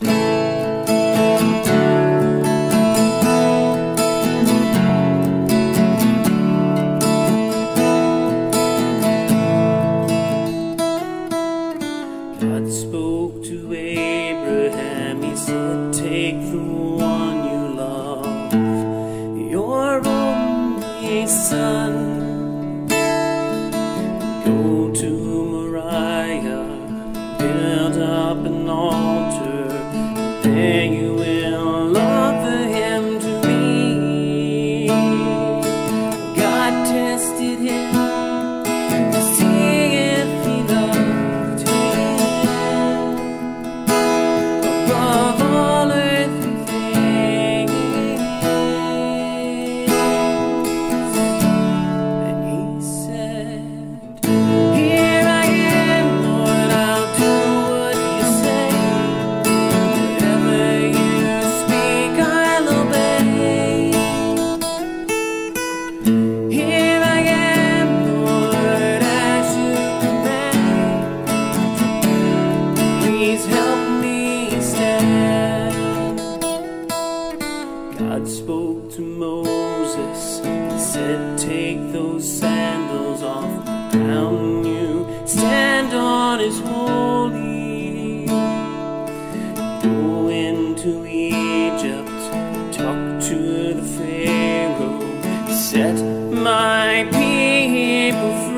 God spoke to Abraham, he said, Take the one you love, your only son, go to Spoke to Moses and said, Take those sandals off the you stand on his holy. Go into Egypt, talk to the Pharaoh, set my people free.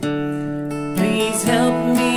Please help me.